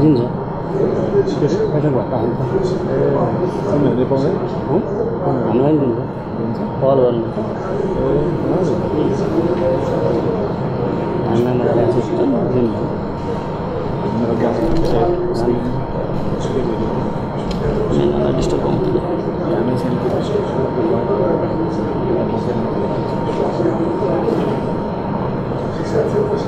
दिन्छ भत्ता पाउँदैन हामीलाई पनि दिन्छ कल गर्नु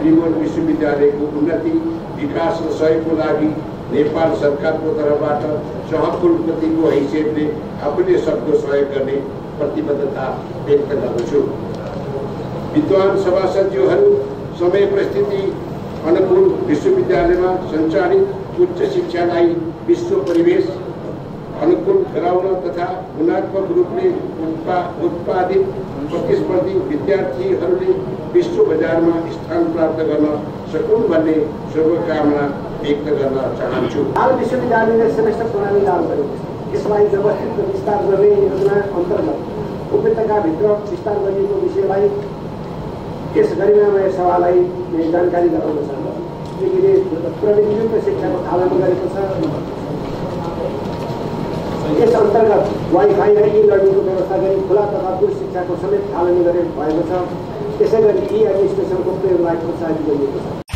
त्रिभुवन विश्वविद्यालयको उन्नति विकास र सहयोगको लागि नेपाल सरकारको तर्फबाट सहकुलपतिको हैसियतले आफूले सक्दो सहयोग गर्ने प्रतिबद्धता व्यक्त गर्दछु विद्वान सभासदज्यूहरू समय परिस्थिति अनुकूल विश्वविद्यालय में संचालित उच्च शिक्षा लाई विश्व परिवेश अनुकूल फैलाव तथा गुणात्मक रूप से उत्पा, उत्पादित प्रतिस्पर्धी विद्यार्थी विश्व बजार में स्थान प्राप्त करना सकूँ भर्वकामना व्यक्त करना चाहूँ हाल विश्वविद्यालय ने सेमेस्टर प्रणाली लागू करें इस व्यवस्थित विस्तार करने योजना अंतर्गत उपत्य भि विस्तार करने विषय यस गरिमामय सभालाई जानकारी गराउन चाहन्छु किनकि शिक्षाको थालना गरेको छ यस अन्तर्गत वाइफाई र ई लर्निङको व्यवस्था गरी खुला तथा दूर शिक्षाको समेत थालनी गरे भएको छ त्यसै गरी ई एडमिनिस्ट्रेसनको प्रयोगलाई प्रोत्साहित गरिएको छ